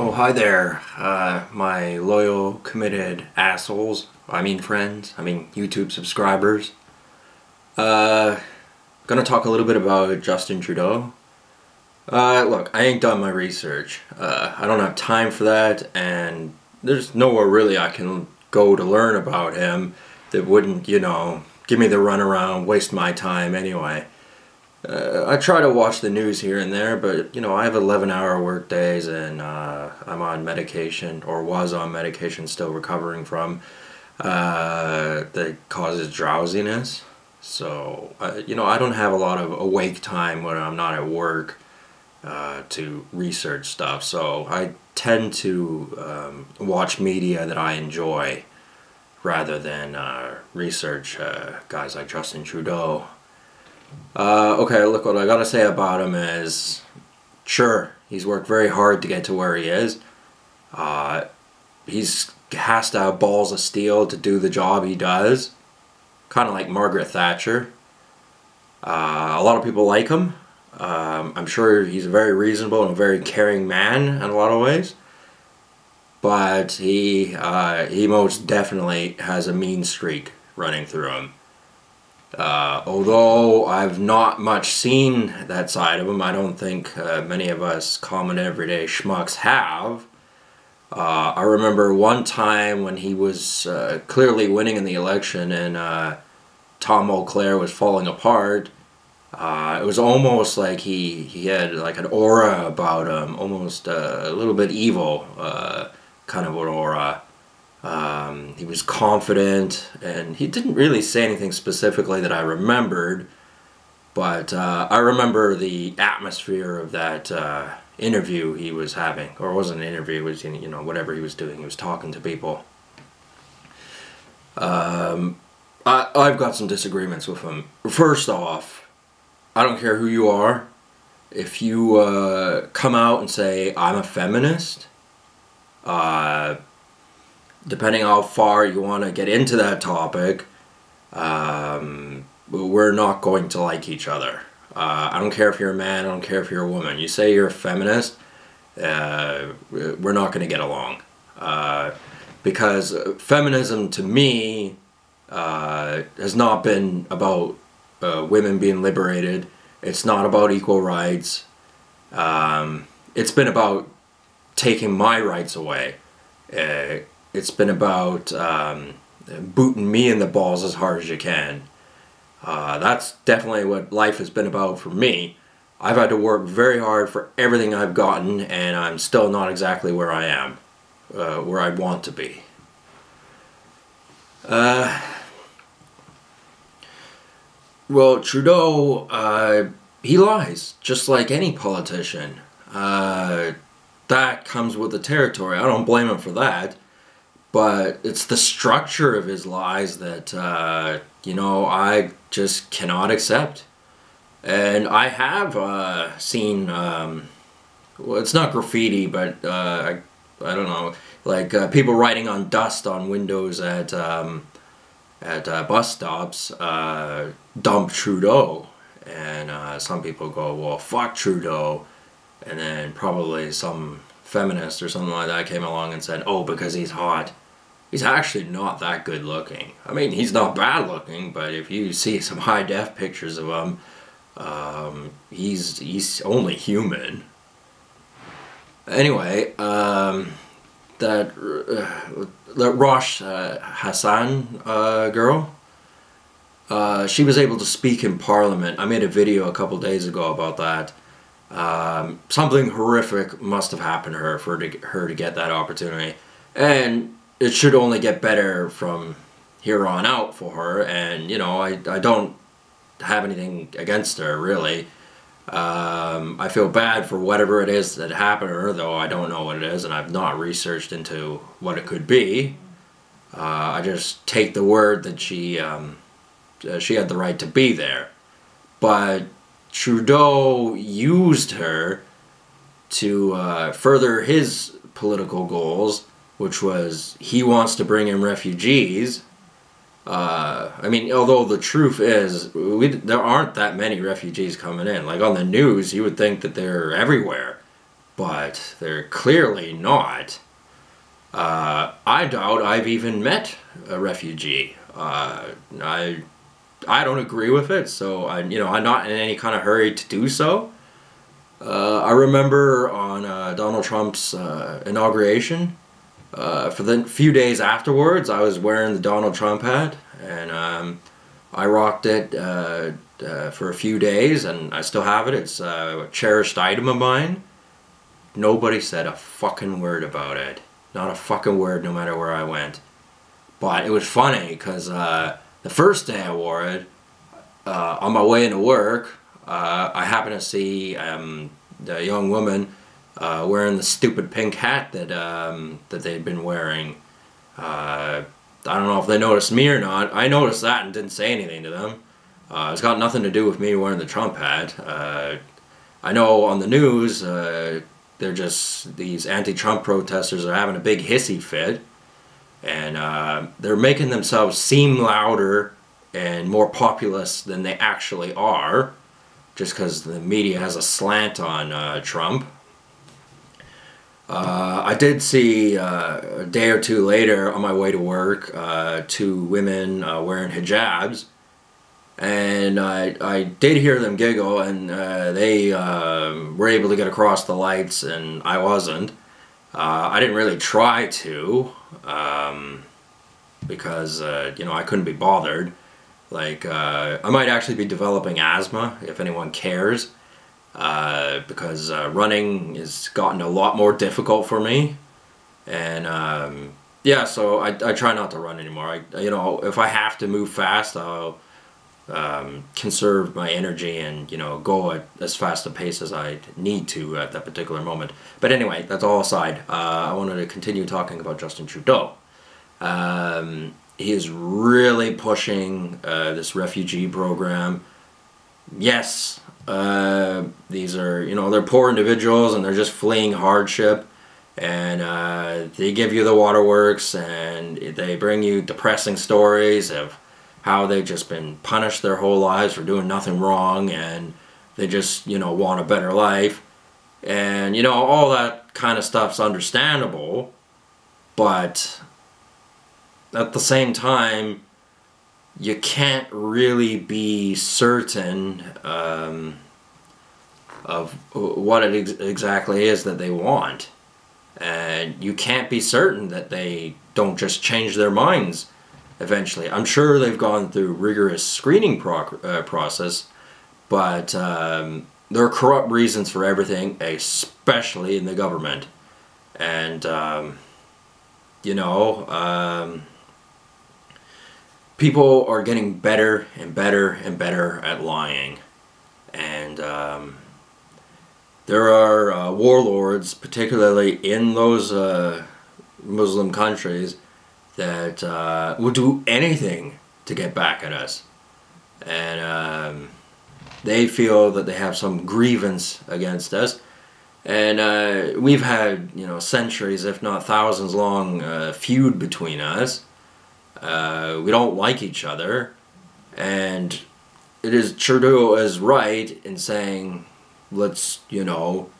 Oh, hi there, uh, my loyal, committed assholes. I mean friends, I mean YouTube subscribers. Uh, gonna talk a little bit about Justin Trudeau. Uh, look, I ain't done my research. Uh, I don't have time for that, and there's nowhere really I can go to learn about him that wouldn't, you know, give me the runaround, waste my time anyway. Uh, I try to watch the news here and there, but you know I have 11 hour work days and uh, I'm on medication or was on medication, still recovering from uh, that causes drowsiness. So uh, you know I don't have a lot of awake time when I'm not at work uh, to research stuff. So I tend to um, watch media that I enjoy rather than uh, research guys like Justin Trudeau. Uh, okay, look, what I gotta say about him is sure, he's worked very hard to get to where he is. Uh, he's has to have balls of steel to do the job he does. Kind of like Margaret Thatcher. Uh, a lot of people like him. Um, I'm sure he's a very reasonable and a very caring man in a lot of ways. But he, uh, he most definitely has a mean streak running through him. Uh, although I've not much seen that side of him, I don't think uh, many of us common everyday schmucks have. Uh, I remember one time when he was uh, clearly winning in the election and uh, Tom Mulcair was falling apart. Uh, it was almost like he, he had like an aura about him, almost a little bit evil kind of an aura. Um, he was confident, and he didn't really say anything specifically that I remembered, but uh, I remember the atmosphere of that uh, interview he was having, or it wasn't an interview, it was you know whatever he was doing. He was talking to people. Um, I, I've got some disagreements with him. First off, I don't care who you are. If you uh, come out and say I'm a feminist, uh, depending how far you want to get into that topic, um, we're not going to like each other. Uh, I don't care if you're a man, I don't care if you're a woman. You say you're a feminist, uh, we're not going to get along. Uh, because feminism to me uh, has not been about uh, women being liberated, it's not about equal rights. Um, it's been about taking my rights away. It's been about um, booting me in the balls as hard as you can. Uh, that's definitely what life has been about for me. I've had to work very hard for everything I've gotten, and I'm still not exactly where I am, uh, where I want to be. Uh, well, Trudeau, uh, he lies, just like any politician. Uh, that comes with the territory. I don't blame him for that but it's the structure of his lies that uh, you know I just cannot accept. And I have uh, seen, um, well, it's not graffiti, but uh, I, I don't know, like uh, people writing on dust on windows at um, at uh, bus stops, uh, dump Trudeau, and some people go, well, fuck Trudeau, and then probably some feminist or something like that came along and said, oh, because he's hot he's actually not that good looking. I mean, he's not bad looking, but if you see some high def pictures of him, um, he's he's only human. Anyway, um, that uh, that Rosh uh, Hassan uh, girl. Uh, she was able to speak in Parliament. I made a video a couple days ago about that. Um, something horrific must have happened to her for to, her to get that opportunity, and it should only get better from here on out for her. And you know, I I don't have anything against her really. Um, I feel bad for whatever it is that happened to her, though I don't know what it is, and I've not researched into what it could be. Uh, I just take the word that she um, uh, she had the right to be there, but Trudeau used her to uh, further his political goals which was he wants to bring in refugees. Uh, I mean, although the truth is, we, there aren't that many refugees coming in. Like on the news, you would think that they're everywhere. but they're clearly not. Uh, I doubt I've even met a refugee. Uh, I I don't agree with it, so I you know I'm not in any kind of hurry to do so. Uh, I remember on uh, Donald Trump's uh, inauguration, uh, for the few days afterwards, I was wearing the Donald Trump hat, and um, I rocked it uh, uh, for a few days, and I still have it. It's a cherished item of mine. Nobody said a fucking word about it. Not a fucking word, no matter where I went. But it was funny because uh, the first day I wore it, uh, on my way into work, uh, I happened to see um, the young woman uh, wearing the stupid pink hat that um, that they'd been wearing. Uh, I don't know if they noticed me or not. I noticed that and didn't say anything to them. Uh, it's got nothing to do with me wearing the Trump hat. Uh, I know on the news uh, they're just these anti-Trump protesters are having a big hissy fit, and uh, they're making themselves seem louder and more populist than they actually are, just because the media has a slant on Trump. Uh, I did see uh, a day or two later on my way to work uh, two women uh, wearing hijabs, and I, I did hear them giggle, and uh, they uh, were able to get across the lights, and I wasn't. I didn't really try to um, because you know I couldn't be bothered. Like I might actually be developing asthma if anyone cares uh, because uh, running has gotten a lot more difficult for me, and um, yeah, so I, I try not to run anymore. I you know if I have to move fast, I'll um, conserve my energy and you know go at as fast a pace as I need to at that particular moment. But anyway, that's all aside. Uh, I wanted to continue talking about Justin Trudeau. Um, he is really pushing uh, this refugee program. Yes, uh, these are, you know, they're poor individuals and they're just fleeing hardship. And uh, they give you the waterworks and they bring you depressing stories of how they've just been punished their whole lives for doing nothing wrong and they just, you know, want a better life. And, you know, all that kind of stuff's understandable. But at the same time, you can't really be certain um, of what it ex- exactly is that they want. And you can't be certain that they don't just change their minds eventually. I'm sure they've gone through rigorous screening uh, process, but um, there are corrupt reasons for everything, especially in the government. And, um, you know, um, people are getting better and better and better at lying. And um, there are uh, warlords, particularly in those uh, Muslim countries, that uh, will do anything to get back at us. And um, they feel that they have some grievance against us. And uh, we've had, you know, centuries, if not thousands long uh, feud between us uh, we don't like each other, and it is Trudeau is right in saying, let's you know,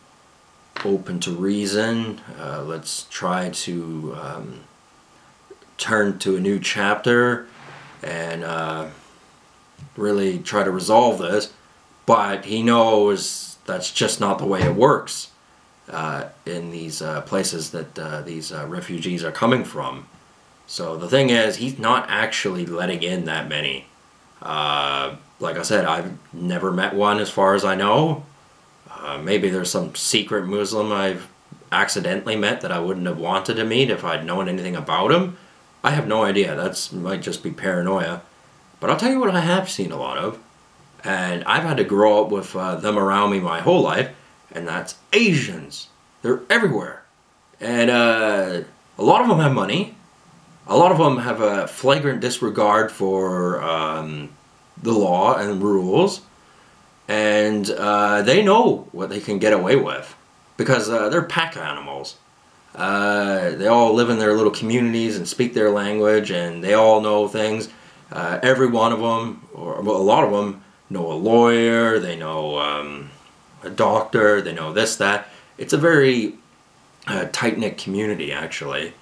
open to reason. Uh, let's try to um, turn to a new chapter and uh, really try to resolve this. But he knows that's just not the way it works uh, in these uh, places that uh, these uh, refugees are coming from. So the thing is, he's not actually letting in that many. Uh, like I said, I've never met one as far as I know. Uh, maybe there's some secret Muslim I've accidentally met that I wouldn't have wanted to meet if I'd known anything about him. I have no idea. That's might just be paranoia. But I'll tell you what I have seen a lot of, and I've had to grow up with uh, them around me my whole life, and that's Asians. They're everywhere, and uh, a lot of them have money a lot of them have a flagrant disregard for um, the law and rules, and uh, they know what they can get away with because uh, they're pack animals. Uh, they all live in their little communities and speak their language, and they all know things. Uh, every one of them, or well, a lot of them, know a lawyer. They know um, a doctor. They know this, that, it's a very uh, tight knit community actually,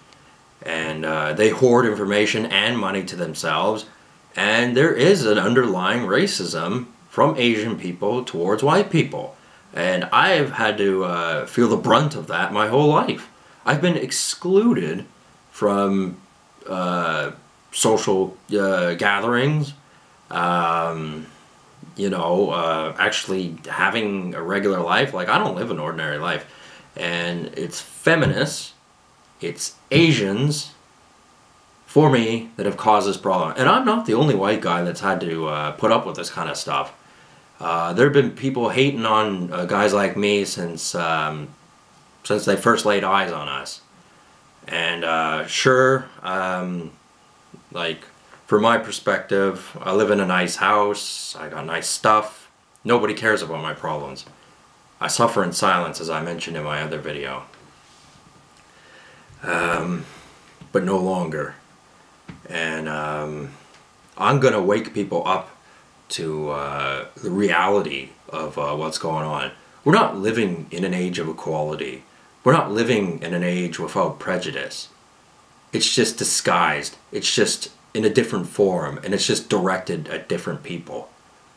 and uh, they hoard information and money to themselves, and there is an underlying racism from Asian people towards white people, and I've had to uh, feel the brunt of that my whole life. I've been excluded from uh, social uh, gatherings. Um, you know, uh, actually having a regular life. Like, I don't live an ordinary life. And it's feminists, it's Asians, for me, that have caused this problem. And I'm not the only white guy that's had to uh, put up with this kind of stuff. Uh, there have been people hating on uh, guys like me since um, since they first laid eyes on us. And uh, sure, um, like from my perspective, I live in a nice house, I got nice stuff. Nobody cares about my problems. I suffer in silence, as I mentioned in my other video. Um, but no longer. And um, I'm going to wake people up to uh, the reality of uh, what's going on. We're not living in an age of equality. We're not living in an age without prejudice. It's just disguised. It's just in a different form and it's just directed at different people.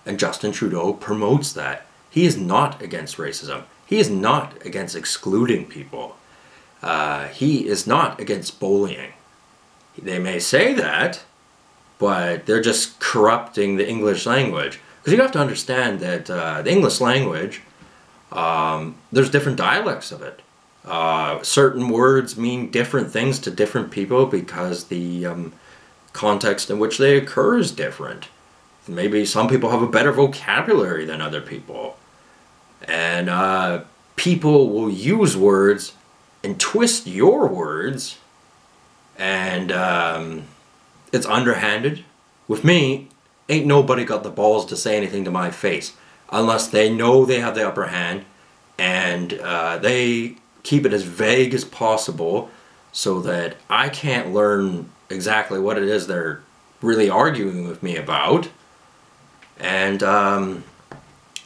And Justin Trudeau promotes that. He is not against racism. He is not against excluding people. Uh, he is not against bullying. They may say that, but they're just corrupting the English language. Because you have to understand that uh, the English language, um, there's different dialects of it. Uh, certain words mean different things to different people because the um, context in which they occur is different. Maybe some people have a better vocabulary than other people. And uh, people will use words and twist your words, and um, it's underhanded. With me, ain't nobody got the balls to say anything to my face unless they know they have the upper hand and uh, they keep it as vague as possible so that I can't learn exactly what it is they're really arguing with me about. And um,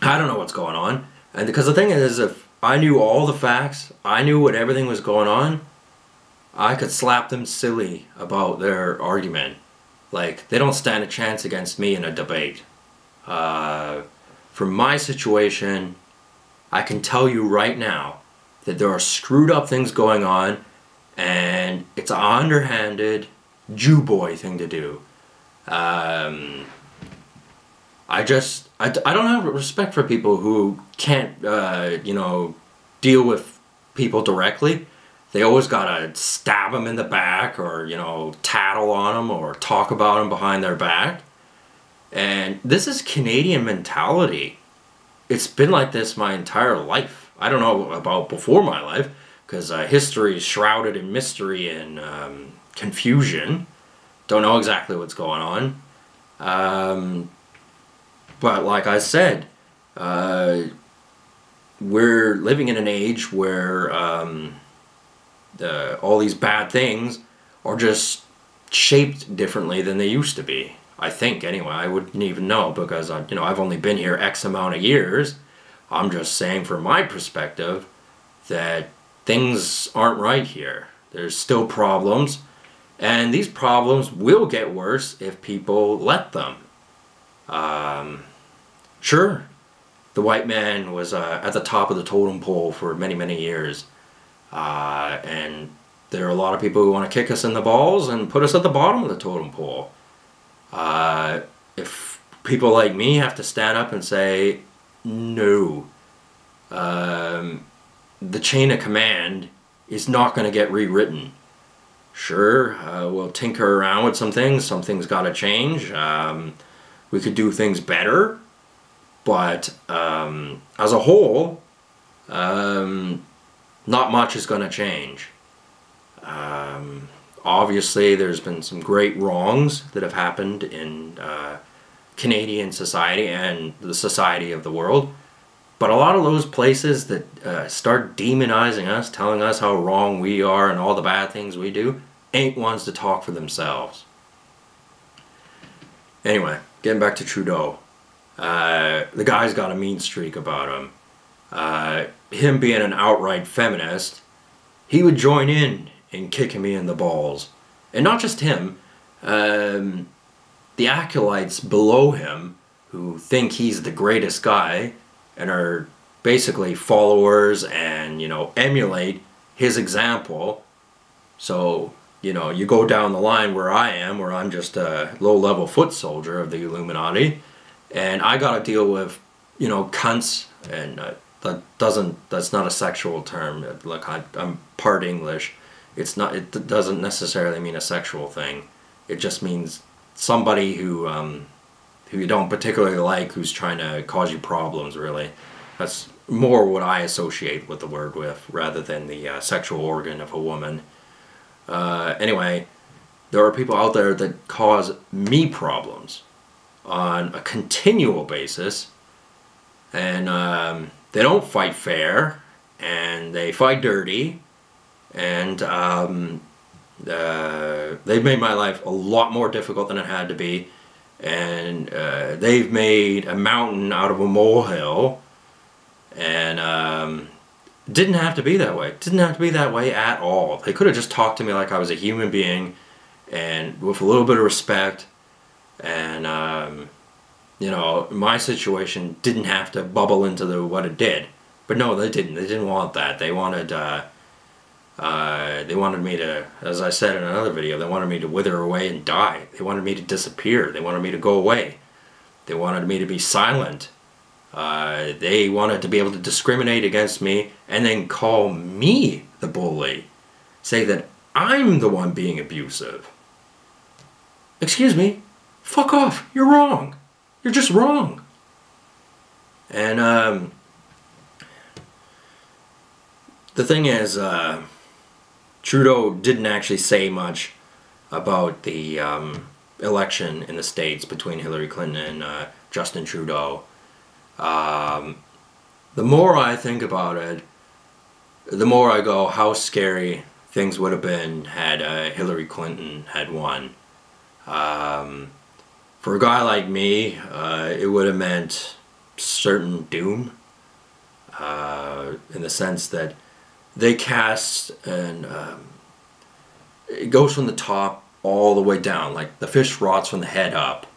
I don't know what's going on. And because the thing is, if I knew all the facts, I knew what everything was going on, I could slap them silly about their argument. Like, they don't stand a chance against me in a debate. Uh, from my situation, I can tell you right now that there are screwed up things going on, and it's an underhanded, Jew boy thing to do. Um, I just I, I don't have respect for people who can't uh, you know deal with people directly. They always gotta stab them in the back or you know tattle on them or talk about them behind their back. And this is Canadian mentality. It's been like this my entire life. I don't know about before my life because uh, history is shrouded in mystery and um, confusion. Don't know exactly what's going on. Um, but like I said, uh, we're living in an age where um, the, all these bad things are just shaped differently than they used to be. I think anyway. I wouldn't even know because I, you know I've only been here X amount of years. I'm just saying from my perspective that things aren't right here. There's still problems and these problems will get worse if people let them. Um, sure, the white man was uh, at the top of the totem pole for many, many years. Uh, and there are a lot of people who want to kick us in the balls and put us at the bottom of the totem pole. Uh, if people like me have to stand up and say, no, um, the chain of command is not going to get rewritten sure, uh, we'll tinker around with some things. Some things got to change. Um, we could do things better, but um, as a whole, um, not much is going to change. Um, obviously, there's been some great wrongs that have happened in uh, Canadian society and the society of the world. But a lot of those places that uh, start demonizing us, telling us how wrong we are and all the bad things we do, ain't ones to talk for themselves. Anyway, getting back to Trudeau. Uh, the guy's got a mean streak about him. Uh, him being an outright feminist, he would join in in kicking me in the balls. And not just him, um, the acolytes below him who think he's the greatest guy and are basically followers and, you know, emulate his example. So, you know, you go down the line where I am, where I'm just a low level foot soldier of the Illuminati, and I got to deal with, you know, cunts, and uh, that doesn't, that's not a sexual term. Like, I, I'm part English. It's not, it doesn't necessarily mean a sexual thing. It just means somebody who, um, who you don't particularly like who's trying to cause you problems, really. That's more what I associate with the word with rather than the uh, sexual organ of a woman. Uh, anyway, there are people out there that cause me problems on a continual basis, and um, they don't fight fair, and they fight dirty, and um, uh, they've made my life a lot more difficult than it had to be, and uh, they've made a mountain out of a molehill and um, didn't have to be that way. Didn't have to be that way at all. They could have just talked to me like I was a human being, and with a little bit of respect, and um, you know, my situation didn't have to bubble into the what it did. But no, they didn't. They didn't want that. They wanted. Uh, uh, they wanted me to, as I said in another video, they wanted me to wither away and die. They wanted me to disappear. They wanted me to go away. They wanted me to be silent. Uh, they wanted to be able to discriminate against me and then call me the bully. Say that I'm the one being abusive. Excuse me, fuck off, you're wrong. You're just wrong. And um, the thing is, uh, Trudeau didn't actually say much about the um, election in the States between Hillary Clinton and uh, Justin Trudeau. Um, the more I think about it, the more I go, how scary things would have been had uh, Hillary Clinton had won. Um, for a guy like me, uh, it would have meant certain doom uh, in the sense that they cast and um, it goes from the top all the way down. Like the fish rots from the head up,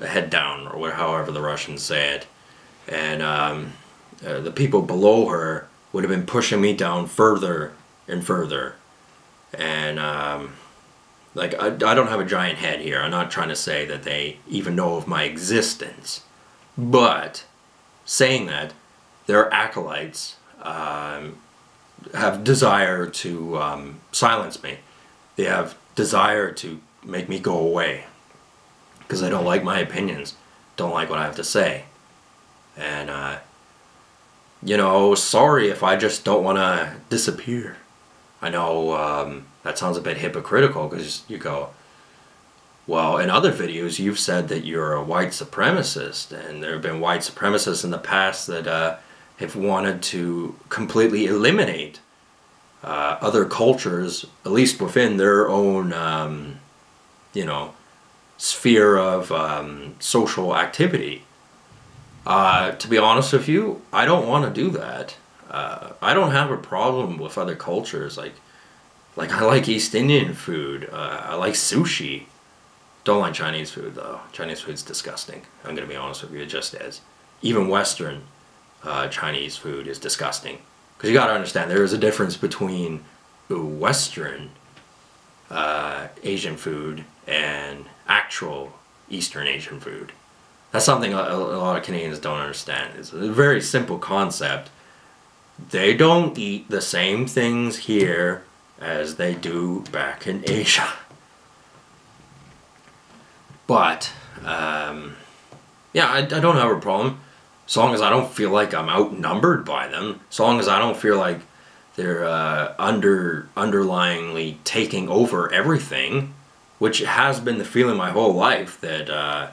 head down, or however the Russians say it and um, uh, the people below her would have been pushing me down further and further. And um, like I, I don't have a giant head here. I'm not trying to say that they even know of my existence, but saying that their acolytes um, have desire to um, silence me. They have desire to make me go away because they don't like my opinions, don't like what I have to say. And, uh, you know, sorry if I just don't want to disappear. I know um, that sounds a bit hypocritical because you go, well, in other videos, you've said that you're a white supremacist, and there have been white supremacists in the past that uh, have wanted to completely eliminate uh, other cultures, at least within their own, um, you know, sphere of um, social activity. Uh, to be honest with you, I don't want to do that. Uh, I don't have a problem with other cultures. Like, like I like East Indian food. Uh, I like sushi. Don't like Chinese food though. Chinese food's disgusting. I'm gonna be honest with you. It just is. Even Western uh, Chinese food is disgusting. Because you gotta understand, there is a difference between Western uh, Asian food and actual Eastern Asian food. That's something a, a lot of Canadians don't understand. It's a very simple concept. They don't eat the same things here as they do back in Asia. But, um, yeah, I, I don't have a problem. As long as I don't feel like I'm outnumbered by them. As long as I don't feel like they're uh, under underlyingly taking over everything, which has been the feeling my whole life that uh,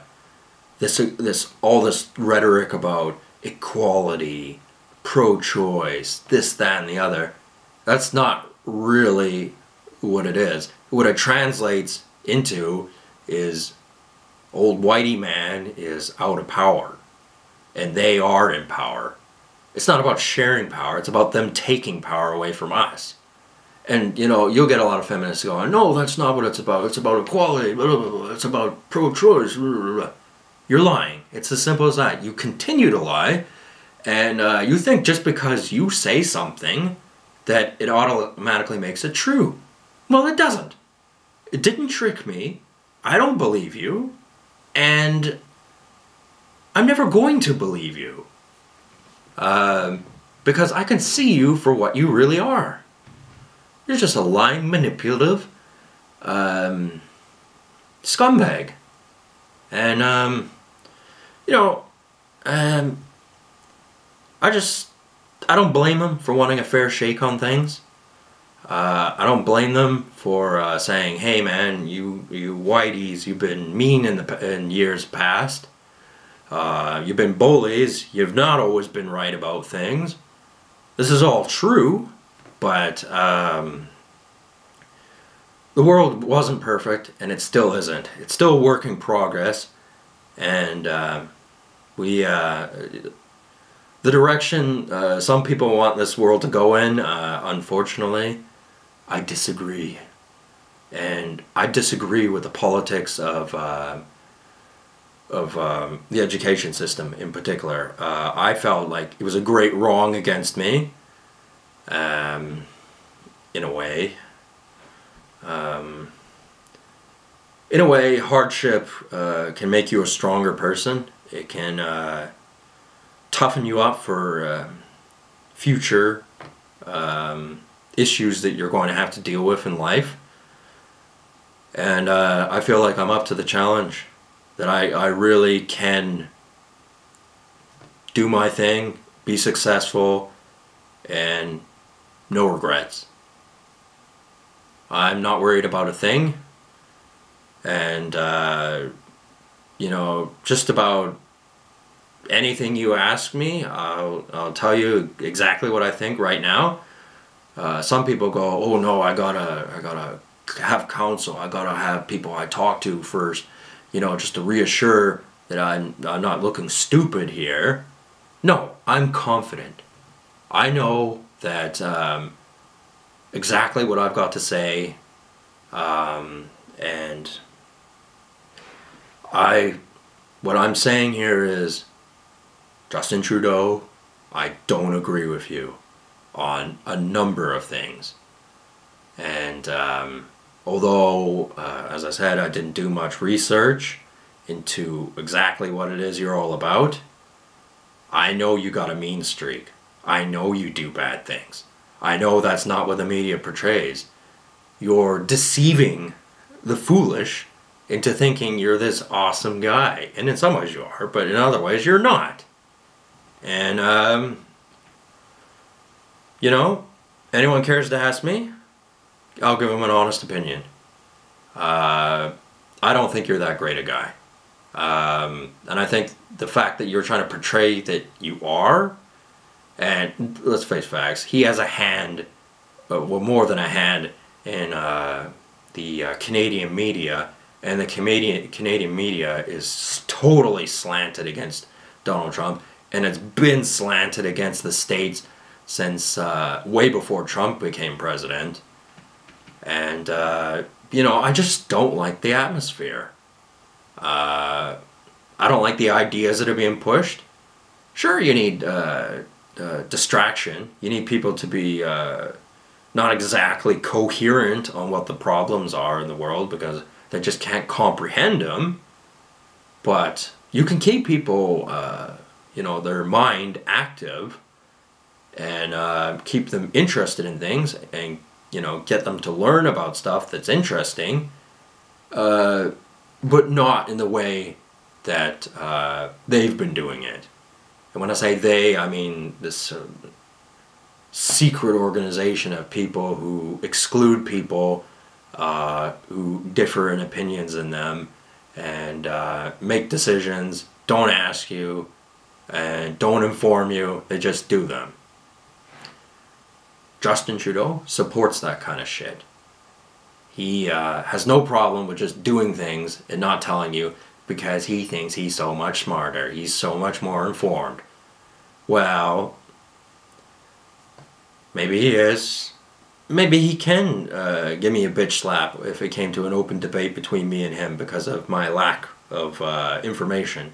this this all this rhetoric about equality, pro-choice, this, that, and the other. That's not really what it is. What it translates into is old whitey man is out of power, and they are in power, It's not about sharing power, it's about them taking power away from us. And you know, you'll get a lot of feminists going, "No, that's not what it's about. It's about equality. Blah, blah, blah. It's about pro-choice." You're lying. It's as simple as that. You continue to lie, and uh, you think just because you say something that it automatically makes it true. Well, it doesn't. It didn't trick me. I don't believe you, and I'm never going to believe you. Um, because I can see you for what you really are. You're just a lying, manipulative um, scumbag. And, um, you know, um, I just, I don't blame them for wanting a fair shake on things. Uh, I don't blame them for uh, saying, "Hey, man, you you whiteys, you've been mean in the in years past. Uh, you've been bullies. You've not always been right about things. This is all true, but um, the world wasn't perfect, and it still isn't. It's still a work in progress, and uh, we uh, the direction uh, some people want this world to go in. Uh, unfortunately, I disagree, and I disagree with the politics of uh, of um, the education system in particular. Uh, I felt like it was a great wrong against me, um, in a way. Um, in a way, hardship uh, can make you a stronger person. It can uh, toughen you up for uh, future um, issues that you're going to have to deal with in life. And uh, I feel like I'm up to the challenge that I, I really can do my thing, be successful, and no regrets. I'm not worried about a thing. And, uh, you know, just about anything you ask me, I'll, I'll tell you exactly what I think right now. Uh, some people go, oh no, I gotta, I gotta have counsel. I gotta have people I talk to first you know, just to reassure that I'm, I'm not looking stupid here. No, I'm confident. I know that um, exactly what I've got to say, um, and I, what I'm saying here is, Justin Trudeau, I don't agree with you on a number of things, and um, although, uh, as I said, I didn't do much research into exactly what it is you're all about, I know you got a mean streak. I know you do bad things. I know that's not what the media portrays. You're deceiving the foolish into thinking you're this awesome guy. And in some ways you are, but in other ways you're not. And, um, you know, anyone cares to ask me? I'll give him an honest opinion. Uh, I don't think you're that great a guy. Um, and I think the fact that you're trying to portray that you are, and let's face facts, he has a hand, uh, well, more than a hand in uh, the uh, Canadian media, and the Canadian Canadian media is totally slanted against Donald Trump, and it's been slanted against the states since uh, way before Trump became president. And, uh, you know, I just don't like the atmosphere. Uh, I don't like the ideas that are being pushed. Sure, you need uh, uh distraction. You need people to be uh, not exactly coherent on what the problems are in the world because they just can't comprehend them. But you can keep people, you know, their mind active and keep them interested in things and you know, get them to learn about stuff that's interesting, uh, but not in the way that uh, they've been doing it. And when I say they, I mean this uh, secret organization of people who exclude people uh, who differ in opinions in them and uh, make decisions, don't ask you, and don't inform you, they just do them. Justin Trudeau supports that kind of shit. He uh, has no problem with just doing things and not telling you because he thinks he's so much smarter, he's so much more informed. Well, Maybe he is. Maybe he can uh, give me a bitch slap if it came to an open debate between me and him because of my lack of uh, information.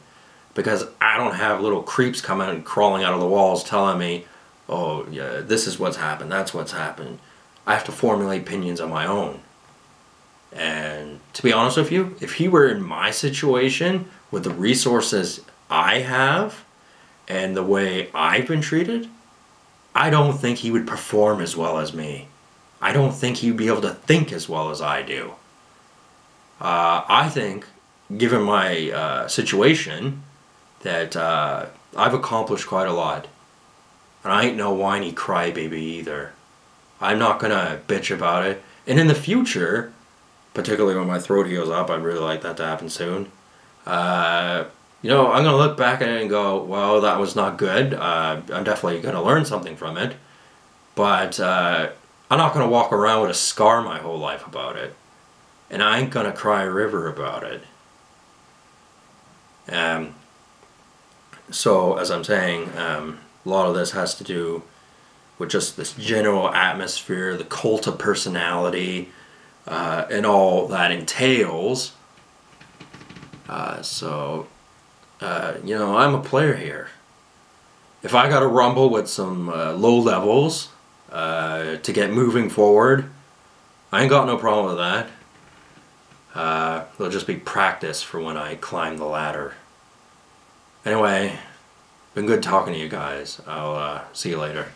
Because I don't have little creeps coming and crawling out of the walls telling me, oh, yeah, this is what's happened, that's what's happened. I have to formulate opinions on my own. And to be honest with you, if he were in my situation with the resources I have and the way I've been treated, I don't think he would perform as well as me. I don't think he'd be able to think as well as I do. Uh, I think, given my uh, situation, that uh, I've accomplished quite a lot. And I ain't no whiny crybaby either. I'm not gonna bitch about it. And in the future, particularly when my throat heals up, I'd really like that to happen soon. Uh, you know, I'm gonna look back at it and go, well, that was not good. Uh, I'm definitely gonna learn something from it. But uh, I'm not gonna walk around with a scar my whole life about it. And I ain't gonna cry a river about it. Um, so, as I'm saying, um, a lot of this has to do with just this general atmosphere, the cult of personality, uh, and all that entails. Uh, so, uh, you know, I'm a player here. If I got to rumble with some uh, low levels uh, to get moving forward, I ain't got no problem with that. Uh, it'll just be practice for when I climb the ladder. Anyway, been good talking to you guys. I'll uh, see you later.